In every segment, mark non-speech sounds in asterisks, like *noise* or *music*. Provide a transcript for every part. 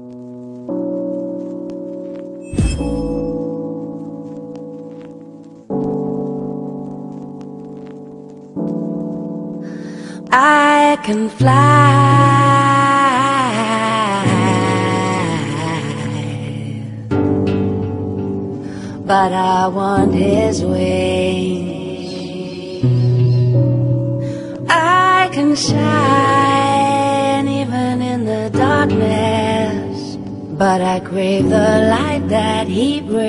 I can fly, but I want his wings. I can shine even in the darkness, but I crave the light that he brings.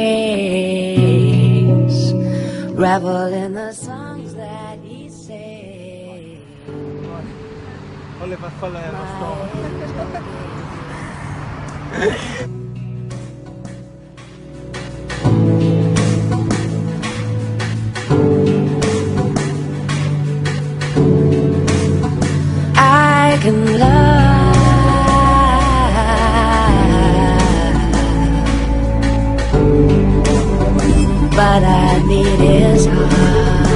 Revel in the songs that he sings. Oliver *laughs* *laughs* love, but I need his heart.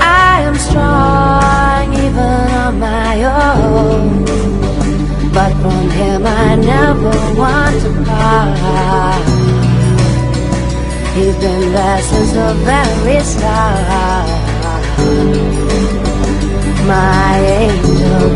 I am strong even on my own, but from him I never want to part. He's been there since the very start. My angel